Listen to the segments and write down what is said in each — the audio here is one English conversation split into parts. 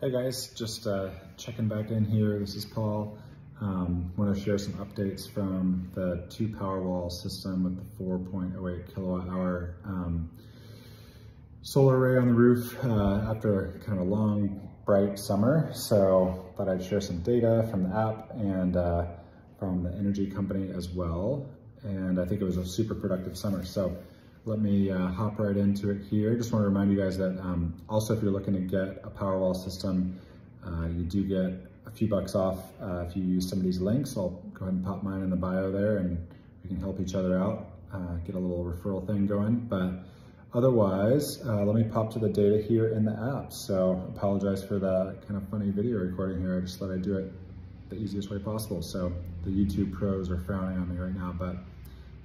Hey guys, just uh, checking back in here. This is Paul. Um, want to share some updates from the two Powerwall system with the 4.08 kilowatt hour um, solar array on the roof uh, after kind of a long, bright summer. So thought I'd share some data from the app and uh, from the energy company as well. And I think it was a super productive summer. So let me uh, hop right into it here. I just want to remind you guys that um, also if you're looking to get a Powerwall system, uh, you do get a few bucks off uh, if you use some of these links. I'll go ahead and pop mine in the bio there and we can help each other out, uh, get a little referral thing going. But otherwise, uh, let me pop to the data here in the app. So apologize for the kind of funny video recording here. I just thought I'd do it the easiest way possible. So the YouTube pros are frowning on me right now, but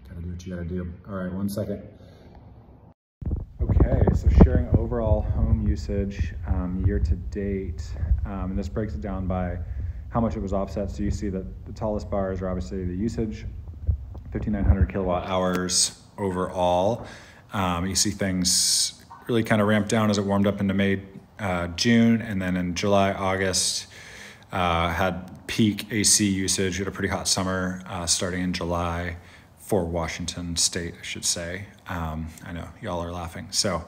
gotta do what you gotta do. All right, one second. So sharing overall home usage um, year to date, um, and this breaks it down by how much it was offset. So you see that the tallest bars are obviously the usage, 5,900 kilowatt hours overall. Um, you see things really kind of ramped down as it warmed up into May, uh, June, and then in July, August, uh, had peak AC usage. We had a pretty hot summer uh, starting in July for Washington State, I should say. Um, I know y'all are laughing. So,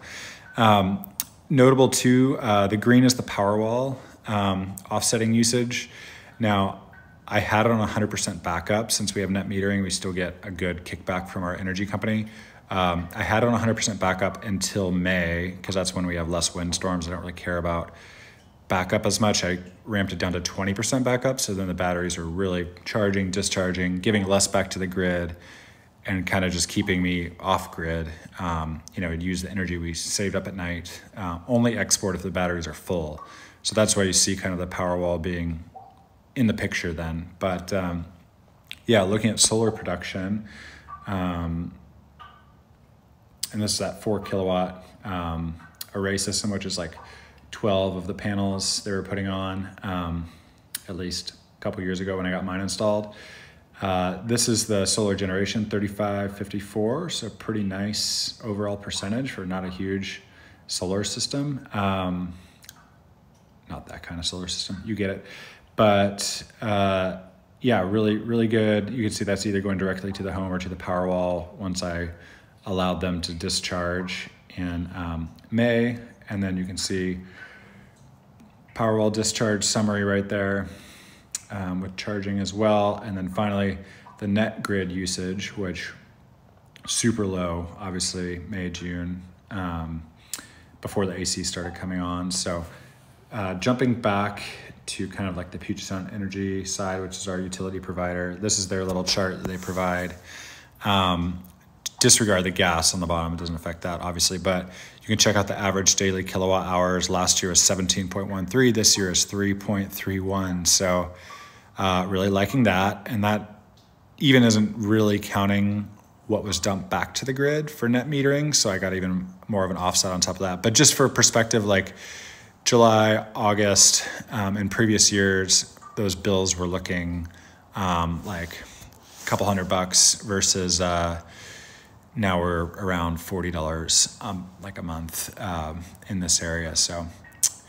um, notable too, uh, the green is the Powerwall um, offsetting usage. Now, I had it on 100% backup since we have net metering. We still get a good kickback from our energy company. Um, I had it on 100% backup until May because that's when we have less windstorms. I don't really care about backup as much. I ramped it down to 20% backup, so then the batteries are really charging, discharging, giving less back to the grid and kind of just keeping me off grid. Um, you know, use the energy we saved up at night. Uh, only export if the batteries are full. So that's why you see kind of the Powerwall being in the picture then. But um, yeah, looking at solar production, um, and this is that four kilowatt um, array system, which is like 12 of the panels they were putting on, um, at least a couple years ago when I got mine installed. Uh, this is the solar generation 3554, so pretty nice overall percentage for not a huge solar system. Um, not that kind of solar system, you get it. But uh, yeah, really, really good. You can see that's either going directly to the home or to the Powerwall once I allowed them to discharge in um, May. And then you can see Powerwall discharge summary right there um, with charging as well. And then finally, the net grid usage, which super low, obviously May, June, um, before the AC started coming on. So uh, jumping back to kind of like the Puget Sound Energy side, which is our utility provider. This is their little chart that they provide. Um, disregard the gas on the bottom, it doesn't affect that obviously, but you can check out the average daily kilowatt hours. Last year was 17.13, this year is 3.31. So uh, really liking that. And that even isn't really counting what was dumped back to the grid for net metering. So I got even more of an offset on top of that. But just for perspective, like July, August, um, in previous years, those bills were looking um, like a couple hundred bucks versus uh, now we're around $40 um, like a month um, in this area. So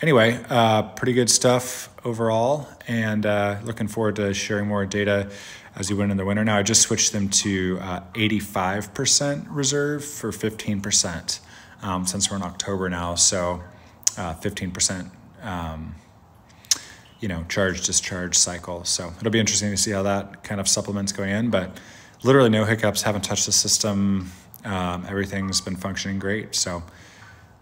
anyway, uh, pretty good stuff overall, and uh, looking forward to sharing more data as we went in the winter. Now I just switched them to 85% uh, reserve for 15% um, since we're in October now. So 15%, uh, um, you know, charge discharge cycle. So it'll be interesting to see how that kind of supplements going in, but literally no hiccups. Haven't touched the system. Um, everything's been functioning great. So.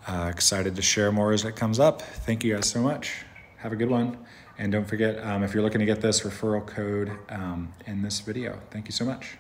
Uh, excited to share more as it comes up. Thank you guys so much. Have a good one. And don't forget, um, if you're looking to get this referral code um, in this video, thank you so much.